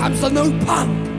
comes the new punk.